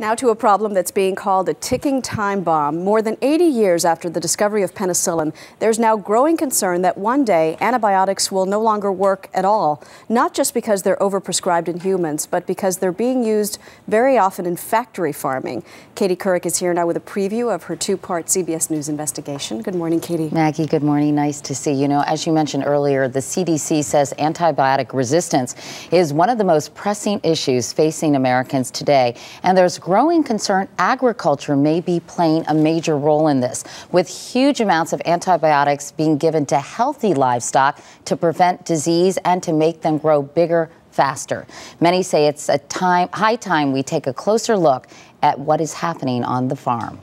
Now to a problem that's being called a ticking time bomb. More than 80 years after the discovery of penicillin, there's now growing concern that one day antibiotics will no longer work at all, not just because they're overprescribed in humans, but because they're being used very often in factory farming. Katie Couric is here now with a preview of her two-part CBS News investigation. Good morning, Katie. Maggie, good morning. Nice to see you. Know, as you mentioned earlier, the CDC says antibiotic resistance is one of the most pressing issues facing Americans today, and there's growing concern agriculture may be playing a major role in this, with huge amounts of antibiotics being given to healthy livestock to prevent disease and to make them grow bigger faster. Many say it's a time, high time we take a closer look at what is happening on the farm.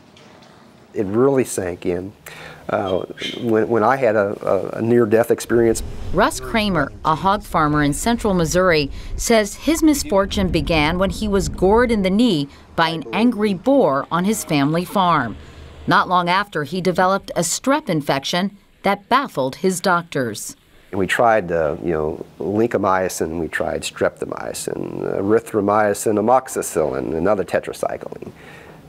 It really sank in. Uh, when, when, I had a, a, near death experience. Russ Kremer, a hog farmer in central Missouri, says his misfortune began when he was gored in the knee by an angry boar on his family farm. Not long after, he developed a strep infection that baffled his doctors. We tried, uh, you know, lincomycin, we tried streptomycin, erythromycin, amoxicillin, another tetracycline,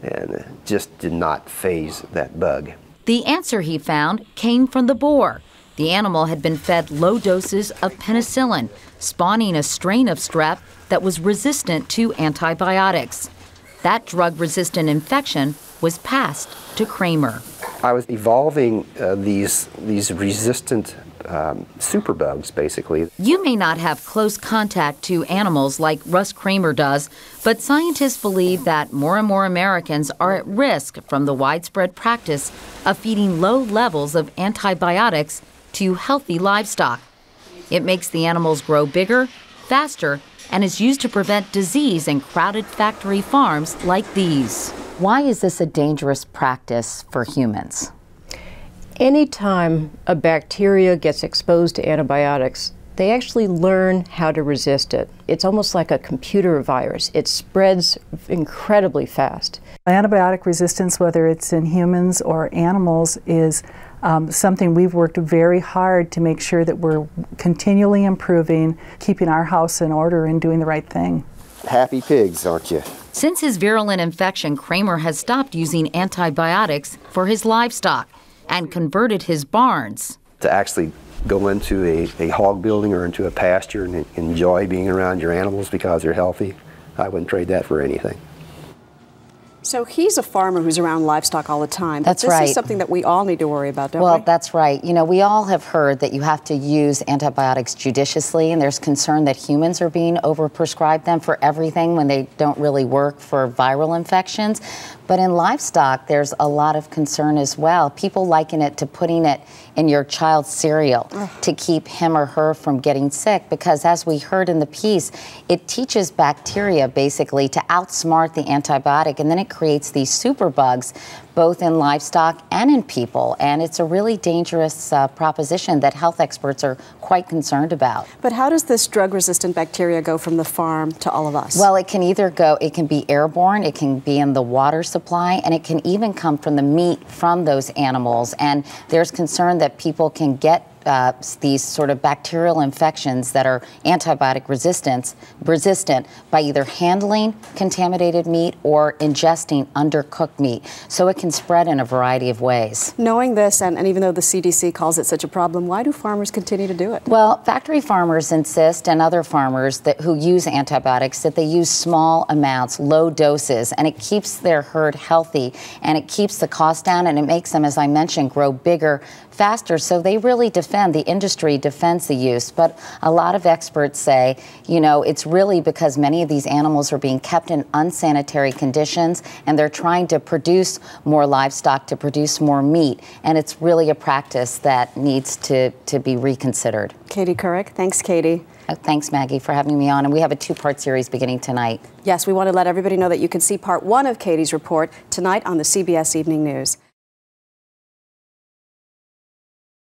and just did not faze that bug. The answer he found came from the boar. The animal had been fed low doses of penicillin, spawning a strain of strep that was resistant to antibiotics. That drug resistant infection was passed to Kremer. I was evolving uh, these, these resistant um, superbugs, basically. You may not have close contact to animals like Russ Kremer does, but scientists believe that more and more Americans are at risk from the widespread practice of feeding low levels of antibiotics to healthy livestock. It makes the animals grow bigger, faster, and is used to prevent disease in crowded factory farms like these. Why is this a dangerous practice for humans? Anytime a bacteria gets exposed to antibiotics, they actually learn how to resist it. It's almost like a computer virus. It spreads incredibly fast. Antibiotic resistance, whether it's in humans or animals, is um, something we've worked very hard to make sure that we're continually improving, keeping our house in order and doing the right thing. Happy pigs, aren't you? Since his virulent infection, Kremer has stopped using antibiotics for his livestock and converted his barns. To actually go into a, a hog building or into a pasture and enjoy being around your animals because they're healthy, I wouldn't trade that for anything. So he's a farmer who's around livestock all the time. That's this right. This is something that we all need to worry about, don't well, we? Well, that's right. You know, we all have heard that you have to use antibiotics judiciously, and there's concern that humans are being overprescribed them for everything when they don't really work for viral infections. But in livestock, there's a lot of concern as well. People liken it to putting it in your child's cereal Ugh. to keep him or her from getting sick because, as we heard in the piece, it teaches bacteria basically to outsmart the antibiotic and then it creates these superbugs both in livestock and in people. And it's a really dangerous uh, proposition that health experts are quite concerned about. But how does this drug resistant bacteria go from the farm to all of us? Well, it can either go, it can be airborne, it can be in the water supply, and it can even come from the meat from those animals. And there's concern that people can get uh, these sort of bacterial infections that are antibiotic resistance, resistant by either handling contaminated meat or ingesting undercooked meat. So it can spread in a variety of ways. Knowing this, and, and even though the CDC calls it such a problem, why do farmers continue to do it? Well, factory farmers insist, and other farmers that, who use antibiotics, that they use small amounts, low doses, and it keeps their herd healthy, and it keeps the cost down, and it makes them, as I mentioned, grow bigger, faster. So they really defend, the industry defends the use. But a lot of experts say, you know, it's really because many of these animals are being kept in unsanitary conditions and they're trying to produce more livestock to produce more meat. And it's really a practice that needs to, to be reconsidered. Katie Couric, thanks, Katie. Uh, thanks, Maggie, for having me on. And we have a two part series beginning tonight. Yes, we want to let everybody know that you can see part one of Katie's report tonight on the CBS Evening News.